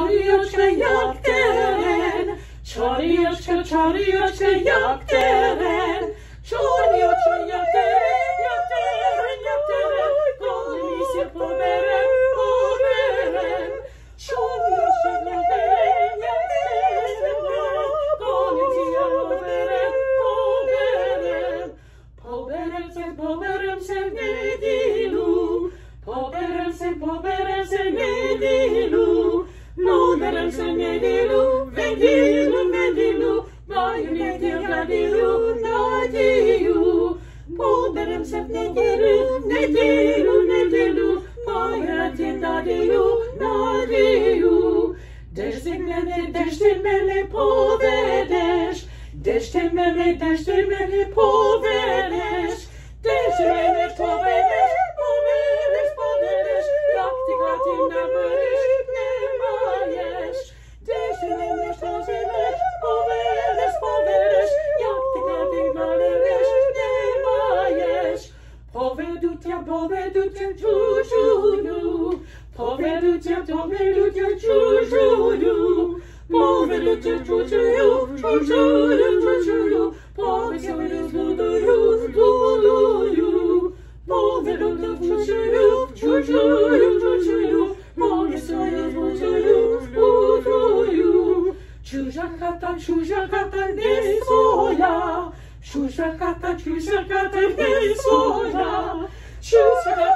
Czarioczka jak teren, czarioczka, czarioczka jak teren, czarioczka jak teren, jak teren, jak teren, kochani się poberem, poberem. Czarioczka jak teren, jak teren, kochani się poberem, poberem. Poberem się, poberem się w W niedzielu, w niedzielu, mają cię nadzieju, nadzieju. Deszczem mnie, deszczem mnie povedeš, Povedu ťa, povedu ťa, čužujú, povedu ťa, povedu ťa, čužujú, povedu ťa, čužujú, čužujú, čužujú, povedu zbudujú, zbudujú, povedu ťa, čužujú, čužujú, čužujú, povedu zbudujú, zbudujú. Čuža chata, čuža kata, kata, ne soya. Shusha kata, ne soya, ne soya, ne soya.